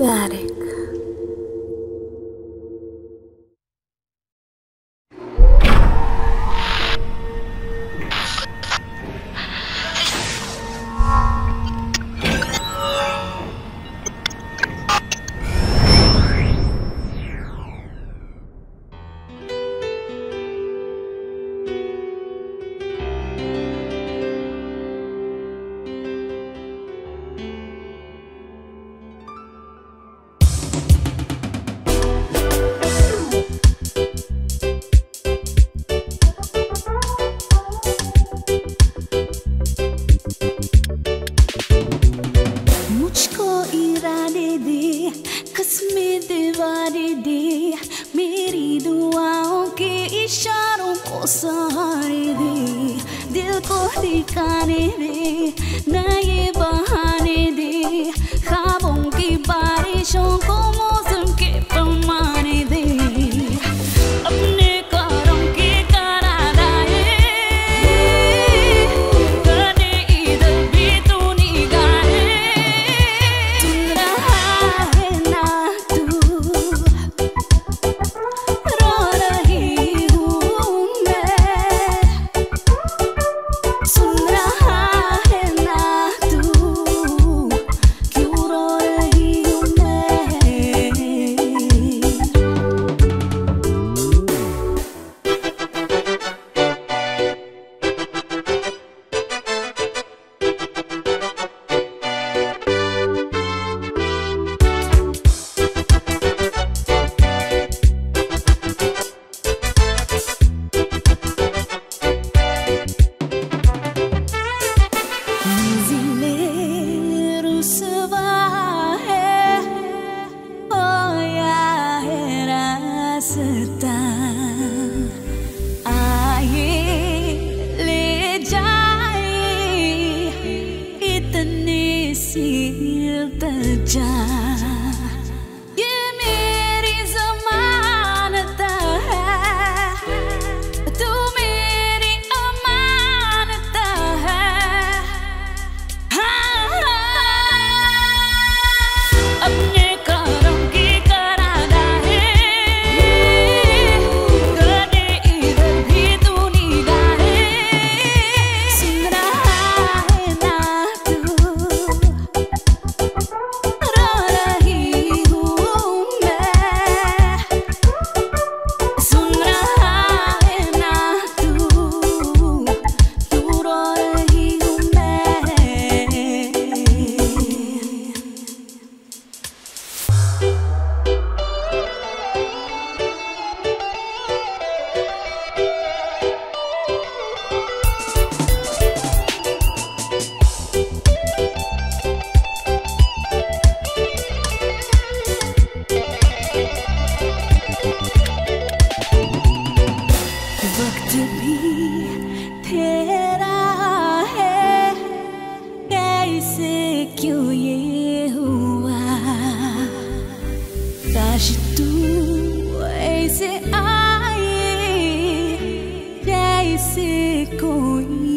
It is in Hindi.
That is. इसमें दीवारे दे, मेरी दुआओं के इशारों को सहारे दे। दिल को दिखाने दे, नए बहाने दे खाबों की बात じ。ai? Để si cùi